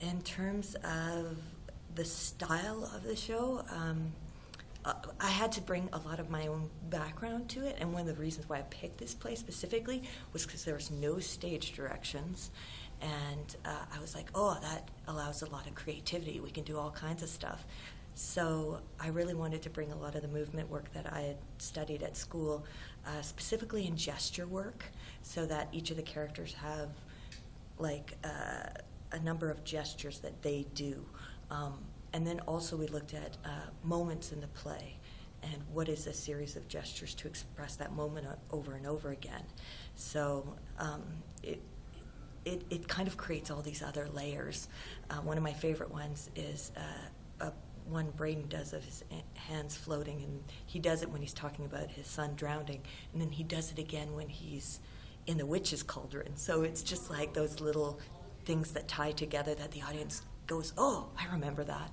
in terms of the style of the show, um, uh, I had to bring a lot of my own background to it, and one of the reasons why I picked this play specifically was because there was no stage directions, and uh, I was like, oh, that allows a lot of creativity. We can do all kinds of stuff. So I really wanted to bring a lot of the movement work that I had studied at school, uh, specifically in gesture work, so that each of the characters have like uh, a number of gestures that they do. Um, and then also we looked at uh, moments in the play and what is a series of gestures to express that moment over and over again. So um, it, it, it kind of creates all these other layers. Uh, one of my favorite ones is uh, a, one Braden does of his hands floating, and he does it when he's talking about his son drowning, and then he does it again when he's in the witch's cauldron. So it's just like those little things that tie together that the audience goes, "Oh, I remember that."